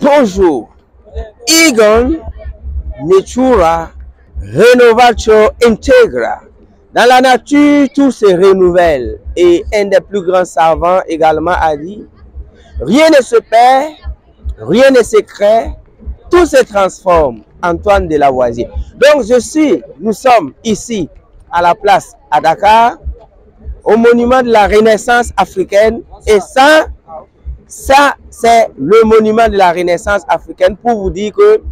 Bonjour. Egon Natura Renovatio Integra. Dans la nature, tout se renouvelle. Et un des plus grands savants également a dit, rien ne se perd, rien ne se crée, tout se transforme. Antoine de Lavoisier. Donc je suis, nous sommes ici à la place à Dakar, au monument de la Renaissance africaine. Et ça, ça c'est le monument de la Renaissance africaine pour vous dire que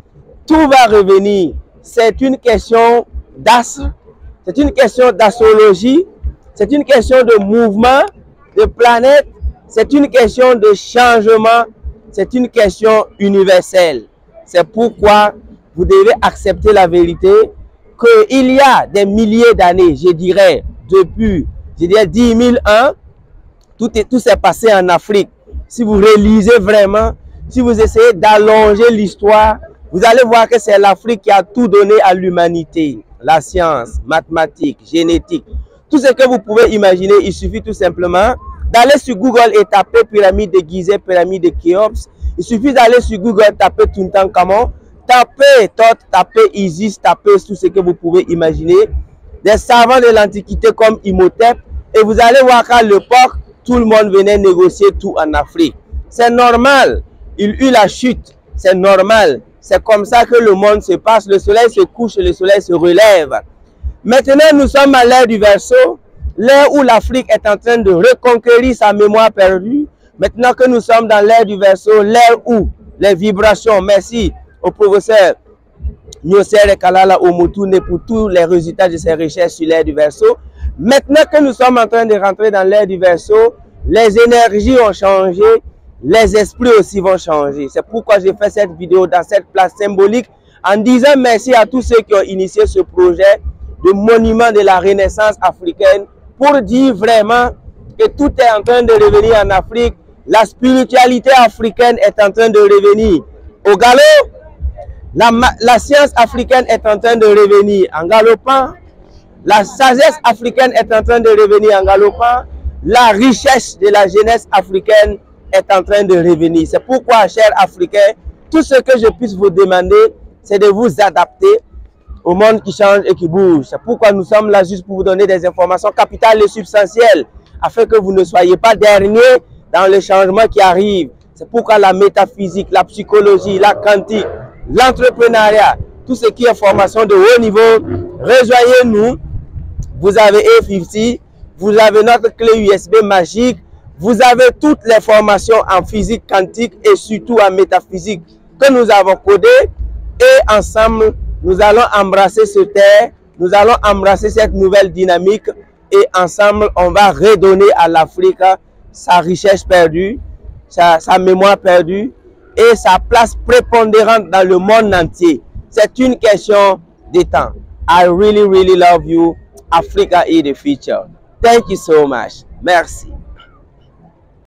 tout va revenir. C'est une question d'as, c'est une question d'astrologie, c'est une question de mouvement de planète, c'est une question de changement, c'est une question universelle. C'est pourquoi vous devez accepter la vérité qu'il y a des milliers d'années, je dirais, depuis, je dirais 10 000 ans, tout, est, tout s'est passé en Afrique. Si vous réalisez vraiment, si vous essayez d'allonger l'histoire, vous allez voir que c'est l'Afrique qui a tout donné à l'humanité. La science, mathématiques, génétique, tout ce que vous pouvez imaginer, il suffit tout simplement d'aller sur Google et taper pyramide de Gizeh, pyramide de Khéops. Il suffit d'aller sur Google, taper Tutankhamon, tapez Thoth, tapez Isis, tapez tout ce que vous pouvez imaginer. Des savants de l'Antiquité comme Imhotep. Et vous allez voir qu'à l'époque, tout le monde venait négocier tout en Afrique. C'est normal. Il eut la chute. C'est normal. C'est comme ça que le monde se passe. Le soleil se couche et le soleil se relève. Maintenant, nous sommes à l'ère du verso, l'ère où l'Afrique est en train de reconquérir sa mémoire perdue. Maintenant que nous sommes dans l'ère du verso, l'ère où les vibrations, merci au professeur Nyosere Kalala Omotune pour tous les résultats de ses recherches sur l'ère du verso. Maintenant que nous sommes en train de rentrer dans l'ère du verso, les énergies ont changé, les esprits aussi vont changer. C'est pourquoi j'ai fait cette vidéo dans cette place symbolique en disant merci à tous ceux qui ont initié ce projet de monument de la renaissance africaine pour dire vraiment que tout est en train de revenir en Afrique. La spiritualité africaine est en train de revenir. Au galop, la, la, science africaine est en train de revenir en galopant. La sagesse africaine est en train de revenir en galopant. La richesse de la jeunesse africaine est en train de revenir. C'est pourquoi, chers Africains, tout ce que je puisse vous demander, c'est de vous adapter au monde qui change et qui bouge. C'est pourquoi nous sommes là juste pour vous donner des informations capitales et substantielles, afin que vous ne soyez pas derniers dans le changement qui arrive. C'est pourquoi la métaphysique, la psychologie, la quantique, l'entrepreneuriat, tout ce qui est formation de haut niveau, rejoignez-nous. Vous avez E50, vous avez notre clé USB magique, vous avez toutes les formations en physique quantique et surtout en métaphysique que nous avons codées et ensemble, nous allons embrasser ce terre, nous allons embrasser cette nouvelle dynamique et ensemble, on va redonner à l'Afrique sa richesse perdue, sa, sa mémoire perdue et sa place prépondérante dans le monde entier. C'est une question de temps. I really, really love you. Africa is the future. Thank you so much. Merci.